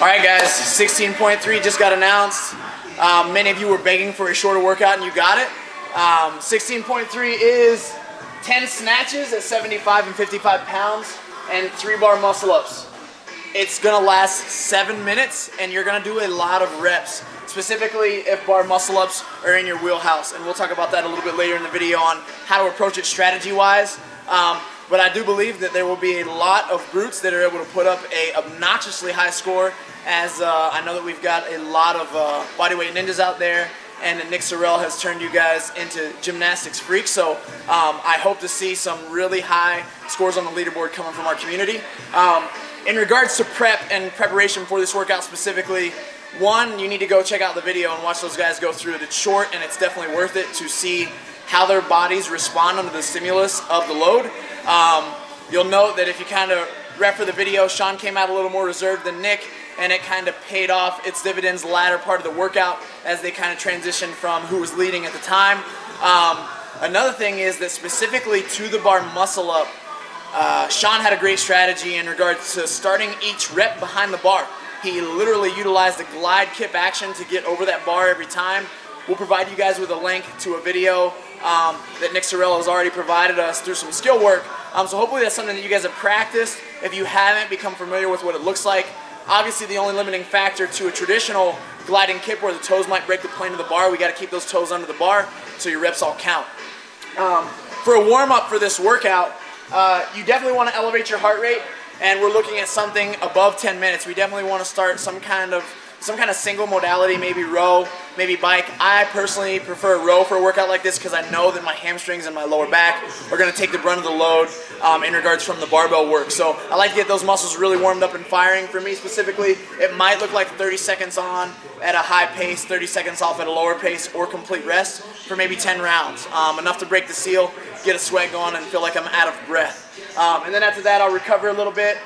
All right, guys, 16.3 just got announced. Um, many of you were begging for a shorter workout, and you got it. Um, 16.3 is 10 snatches at 75 and 55 pounds and three bar muscle ups. It's gonna last seven minutes, and you're gonna do a lot of reps, specifically if bar muscle ups are in your wheelhouse. And we'll talk about that a little bit later in the video on how to approach it strategy wise. Um, but I do believe that there will be a lot of brutes that are able to put up a obnoxiously high score as uh, I know that we've got a lot of uh, bodyweight ninjas out there and Nick Sorrel has turned you guys into gymnastics freaks. So um, I hope to see some really high scores on the leaderboard coming from our community. Um, in regards to prep and preparation for this workout specifically, one, you need to go check out the video and watch those guys go through it. It's short and it's definitely worth it to see how their bodies respond under the stimulus of the load. Um, you'll note that if you kind of rep for the video, Sean came out a little more reserved than Nick and it kind of paid off its dividends latter part of the workout as they kind of transitioned from who was leading at the time. Um, another thing is that specifically to the bar muscle up, uh, Sean had a great strategy in regards to starting each rep behind the bar. He literally utilized the glide kip action to get over that bar every time. We'll provide you guys with a link to a video um, that Nick Sorrel has already provided us through some skill work. Um, so hopefully that's something that you guys have practiced. If you haven't, become familiar with what it looks like. Obviously, the only limiting factor to a traditional gliding kip where the toes might break the plane of the bar, we got to keep those toes under the bar so your reps all count. Um, for a warm up for this workout, uh, you definitely want to elevate your heart rate, and we're looking at something above 10 minutes. We definitely want to start some kind of some kind of single modality, maybe row, maybe bike. I personally prefer row for a workout like this because I know that my hamstrings and my lower back are going to take the brunt of the load um, in regards from the barbell work. So I like to get those muscles really warmed up and firing. For me specifically, it might look like 30 seconds on at a high pace, 30 seconds off at a lower pace, or complete rest for maybe 10 rounds. Um, enough to break the seal, get a sweat going, and feel like I'm out of breath. Um, and then after that, I'll recover a little bit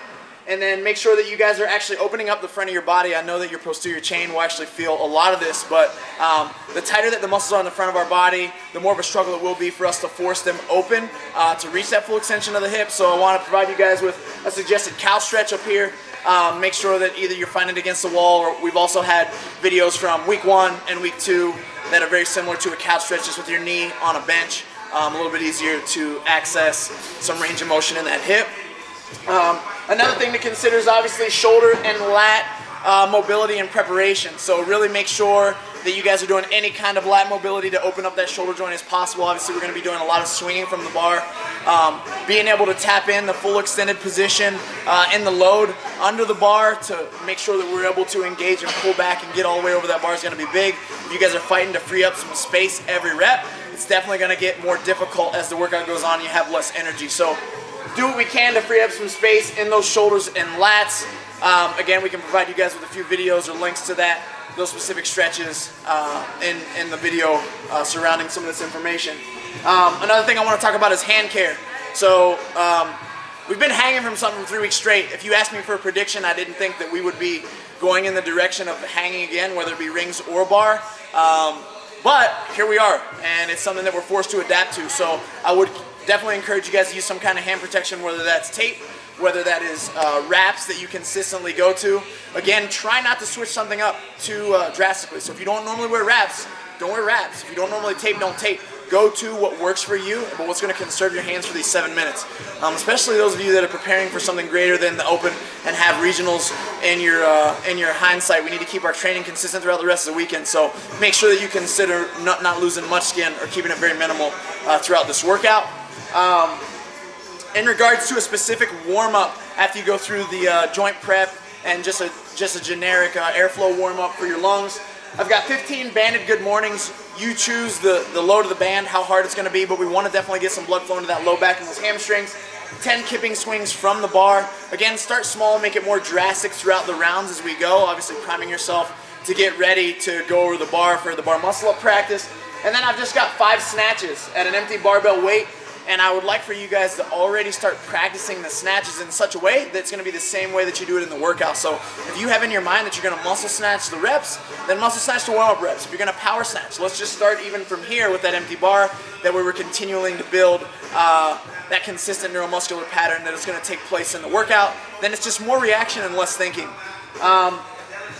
and then make sure that you guys are actually opening up the front of your body. I know that your posterior chain will actually feel a lot of this, but um, the tighter that the muscles are on the front of our body, the more of a struggle it will be for us to force them open uh, to reach that full extension of the hip. So I want to provide you guys with a suggested cow stretch up here. Um, make sure that either you're finding it against the wall or we've also had videos from week one and week two that are very similar to a cow stretch just with your knee on a bench. Um, a little bit easier to access some range of motion in that hip. Um, another thing to consider is obviously shoulder and lat uh, mobility and preparation. So really make sure that you guys are doing any kind of lat mobility to open up that shoulder joint as possible. Obviously, we're going to be doing a lot of swinging from the bar. Um, being able to tap in the full extended position uh, in the load under the bar to make sure that we're able to engage and pull back and get all the way over that bar is going to be big. If you guys are fighting to free up some space every rep, it's definitely going to get more difficult as the workout goes on and you have less energy. So do what we can to free up some space in those shoulders and lats. Um, again, we can provide you guys with a few videos or links to that, those specific stretches uh, in, in the video uh, surrounding some of this information. Um, another thing I want to talk about is hand care. So um, we've been hanging from something three weeks straight. If you asked me for a prediction, I didn't think that we would be going in the direction of hanging again, whether it be rings or bar. Um, but here we are, and it's something that we're forced to adapt to. So I would definitely encourage you guys to use some kind of hand protection, whether that's tape, whether that is uh, wraps that you consistently go to. Again, try not to switch something up too uh, drastically. So if you don't normally wear wraps, don't wear wraps. If you don't normally tape, don't tape. Go to what works for you, but what's going to conserve your hands for these seven minutes. Um, especially those of you that are preparing for something greater than the Open and have regionals in your uh, in your hindsight. We need to keep our training consistent throughout the rest of the weekend. So make sure that you consider not, not losing much skin or keeping it very minimal uh, throughout this workout. Um, in regards to a specific warm-up after you go through the uh, joint prep and just a just a generic uh, airflow warm-up for your lungs, I've got 15 banded good mornings. You choose the, the load of the band, how hard it's going to be, but we want to definitely get some blood flow into that low back and those hamstrings. 10 kipping swings from the bar. Again, start small, make it more drastic throughout the rounds as we go. Obviously, priming yourself to get ready to go over the bar for the bar muscle up practice. And then I've just got five snatches at an empty barbell weight and I would like for you guys to already start practicing the snatches in such a way that's going to be the same way that you do it in the workout. So if you have in your mind that you're going to muscle snatch the reps, then muscle snatch the warm-up reps. If you're going to power snatch, let's just start even from here with that empty bar that we were continuing to build uh, that consistent neuromuscular pattern that is going to take place in the workout. Then it's just more reaction and less thinking. Um,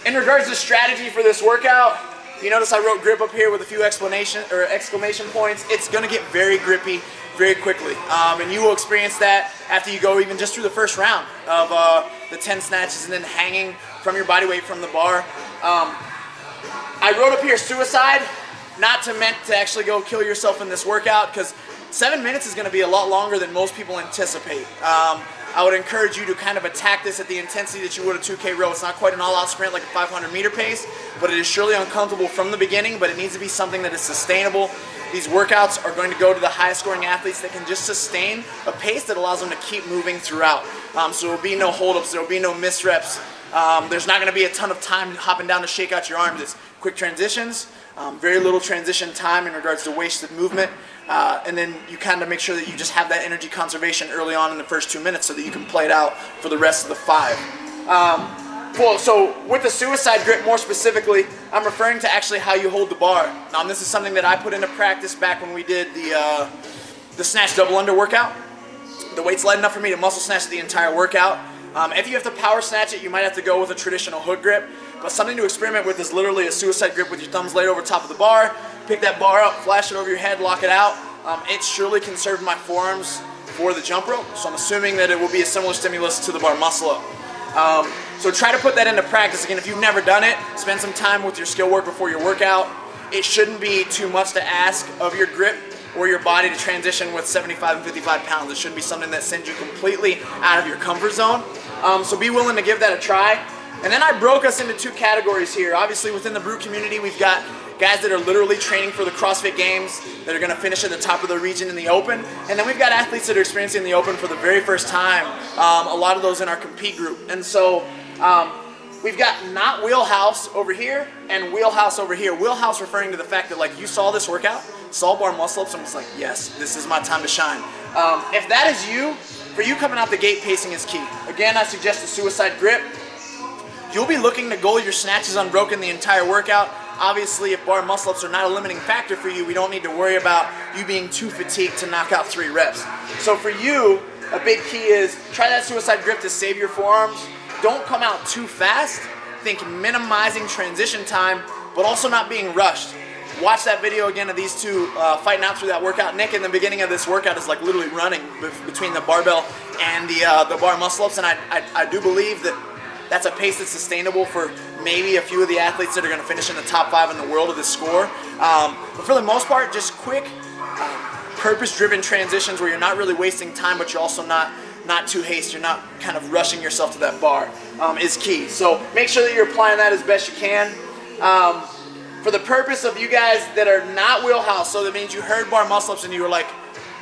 in regards to strategy for this workout, you notice I wrote grip up here with a few explanation or exclamation points. It's gonna get very grippy very quickly. Um, and you will experience that after you go even just through the first round of uh, the 10 snatches and then hanging from your body weight from the bar. Um, I wrote up here suicide, not to meant to actually go kill yourself in this workout because seven minutes is gonna be a lot longer than most people anticipate. Um, I would encourage you to kind of attack this at the intensity that you would a 2K row. It's not quite an all-out sprint like a 500 meter pace, but it is surely uncomfortable from the beginning, but it needs to be something that is sustainable. These workouts are going to go to the highest scoring athletes that can just sustain a pace that allows them to keep moving throughout. Um, so there will be no holdups, there will be no misreps. Um, there's not going to be a ton of time hopping down to shake out your arms. It's quick transitions, um, very little transition time in regards to wasted movement. Uh, and then you kind of make sure that you just have that energy conservation early on in the first two minutes so that you can play it out for the rest of the five. Um, well, so with the suicide grip more specifically, I'm referring to actually how you hold the bar. Now, this is something that I put into practice back when we did the, uh, the snatch double under workout. The weight's light enough for me to muscle snatch the entire workout. Um, if you have to power snatch it, you might have to go with a traditional hook grip. But something to experiment with is literally a suicide grip with your thumbs laid over top of the bar. Pick that bar up, flash it over your head, lock it out. Um, it surely conserved my forearms for the jump rope, so I'm assuming that it will be a similar stimulus to the bar muscle up. Um, so try to put that into practice. Again, if you've never done it, spend some time with your skill work before your workout. It shouldn't be too much to ask of your grip or your body to transition with 75 and 55 pounds. It shouldn't be something that sends you completely out of your comfort zone. Um, so be willing to give that a try. And then I broke us into two categories here. Obviously, within the Brute community, we've got guys that are literally training for the CrossFit Games that are going to finish at the top of the region in the Open. And then we've got athletes that are experiencing the Open for the very first time. Um, a lot of those in our compete group. And so um, we've got not wheelhouse over here and wheelhouse over here. Wheelhouse referring to the fact that like you saw this workout, saw bar muscle ups, and was like, yes, this is my time to shine. Um, if that is you, for you coming out the gate, pacing is key. Again, I suggest a suicide grip. You'll be looking to goal your snatches unbroken the entire workout. Obviously, if bar muscle ups are not a limiting factor for you, we don't need to worry about you being too fatigued to knock out three reps. So for you, a big key is try that suicide grip to save your forearms. Don't come out too fast. Think minimizing transition time, but also not being rushed. Watch that video again of these two uh, fighting out through that workout. Nick in the beginning of this workout is like literally running between the barbell and the uh, the bar muscle ups, and I, I, I do believe that that's a pace that's sustainable for maybe a few of the athletes that are going to finish in the top five in the world of this score. Um, but for the most part, just quick, um, purpose-driven transitions where you're not really wasting time, but you're also not not too hasty, you're not kind of rushing yourself to that bar um, is key. So make sure that you're applying that as best you can. For the purpose of you guys that are not wheelhouse, so that means you heard bar muscle ups and you were like,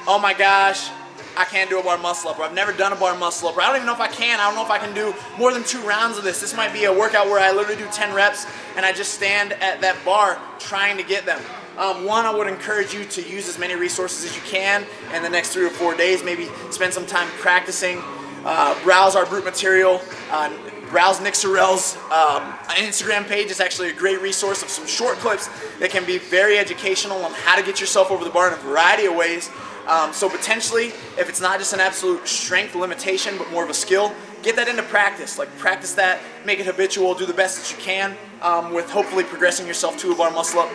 oh my gosh, I can't do a bar muscle up, or I've never done a bar muscle up, or I don't even know if I can. I don't know if I can do more than two rounds of this. This might be a workout where I literally do 10 reps and I just stand at that bar trying to get them. Um, one, I would encourage you to use as many resources as you can in the next three or four days. Maybe spend some time practicing. Uh, browse our brute material. Uh, browse Nick Sorrel's um, Instagram page. It's actually a great resource of some short clips that can be very educational on how to get yourself over the bar in a variety of ways. Um, so potentially, if it's not just an absolute strength limitation, but more of a skill, get that into practice. Like practice that, make it habitual, do the best that you can um, with hopefully progressing yourself to a bar muscle up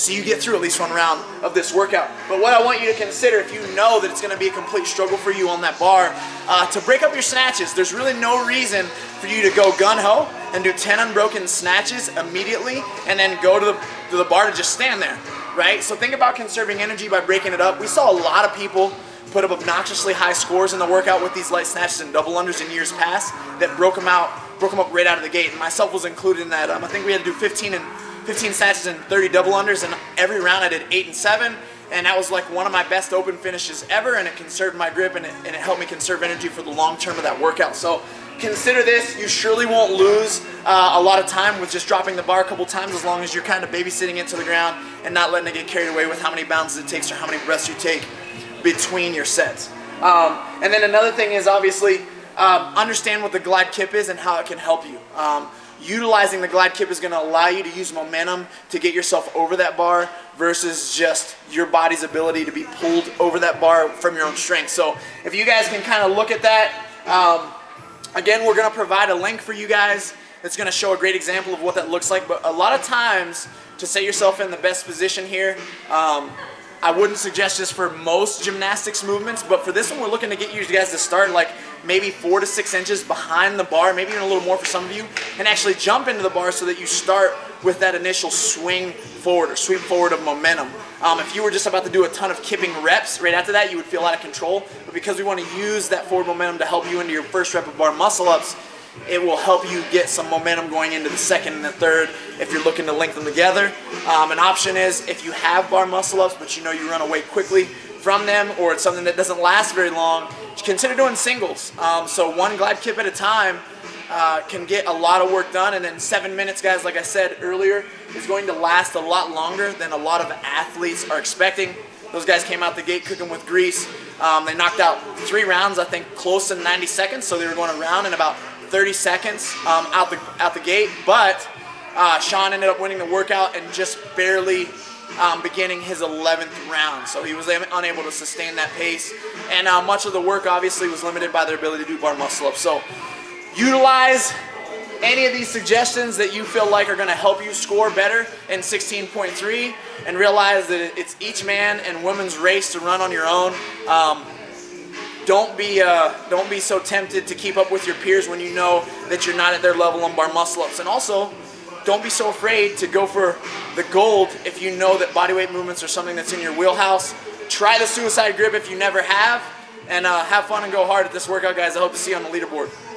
so you get through at least one round of this workout. But what I want you to consider, if you know that it's going to be a complete struggle for you on that bar, uh, to break up your snatches, there's really no reason for you to go gun-ho and do 10 unbroken snatches immediately and then go to the, to the bar to just stand there right? So think about conserving energy by breaking it up. We saw a lot of people put up obnoxiously high scores in the workout with these light snatches and double unders in years past that broke them out, broke them up right out of the gate. And myself was included in that. Um, I think we had to do 15 and 15 snatches and 30 double unders, and every round I did eight and seven. And that was like one of my best open finishes ever, and it conserved my grip and it, and it helped me conserve energy for the long term of that workout. So consider this. You surely won't lose uh, a lot of time with just dropping the bar a couple times as long as you're kind of babysitting it to the ground and not letting it get carried away with how many bounces it takes or how many breaths you take between your sets. Um, and then another thing is obviously um, understand what the glide kip is and how it can help you. Um, utilizing the glide kip is going to allow you to use momentum to get yourself over that bar versus just your body's ability to be pulled over that bar from your own strength. So if you guys can kind of look at that, um, Again, we're going to provide a link for you guys that's going to show a great example of what that looks like. But a lot of times, to set yourself in the best position here, um, I wouldn't suggest this for most gymnastics movements, but for this one, we're looking to get you guys to start like maybe four to six inches behind the bar, maybe even a little more for some of you, and actually jump into the bar so that you start with that initial swing forward or sweep forward of momentum. Um, if you were just about to do a ton of kipping reps right after that, you would feel out of control. But because we want to use that forward momentum to help you into your first rep of bar muscle ups, it will help you get some momentum going into the second and the third if you're looking to link them together. Um, an option is if you have bar muscle ups, but you know you run away quickly from them, or it's something that doesn't last very long, consider doing singles. Um, so one glide kip at a time uh, can get a lot of work done, and then seven minutes, guys, like I said earlier, is going to last a lot longer than a lot of athletes are expecting. Those guys came out the gate cooking with grease. Um, they knocked out three rounds, I think, close to 90 seconds, so they were going around in about 30 seconds um, out the out the gate. But uh, Sean ended up winning the workout and just barely um, beginning his 11th round. So he was unable to sustain that pace. And uh, much of the work obviously was limited by their ability to do bar muscle ups. So utilize any of these suggestions that you feel like are going to help you score better in 16.3 and realize that it's each man and woman's race to run on your own. Um, don't be uh, don't be so tempted to keep up with your peers when you know that you're not at their level on bar muscle ups. And also, don't be so afraid to go for the gold if you know that bodyweight movements are something that's in your wheelhouse. Try the suicide grip if you never have, and uh, have fun and go hard at this workout, guys. I hope to see you on the leaderboard.